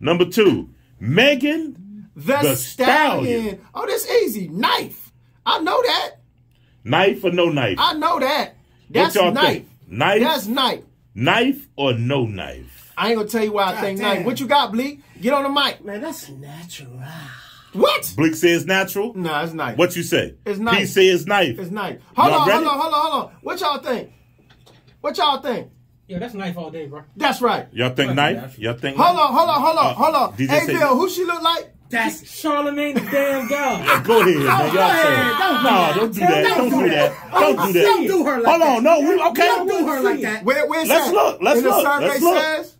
Number two, Megan Thee, The stallion. Stallion. Oh, that's easy. Knife. I know that. knife or no knife? I know that. That's y'all knife. think? Knife? That's knife. Knife or no knife? I ain't gonna tell you why I God think damn. knife. What you got, Bleak? Get on the mic. Man, that's natural. What? Blick says natural. Nah, it's knife. What you say? It's knife. He says knife. It's knife. Hold on, ready? hold on, hold on, hold on. What y'all think? What y'all think? Yeah, that's knife all day, bro. That's right. Y'all think knife? Y'all think? Hold on, hold on, hold on, Uh, hold on. DJ Hey, Bill, who she look like? That's Charlamagne the damn god. Yeah, Go ahead, man. Y'all go say. ahead. it. No, don't do that. Don't do that. Don't do that. Don't do her like Hold that. on. No, we okay. Don't do her like that. Where, where's Let's that? look, let's look, let's look. says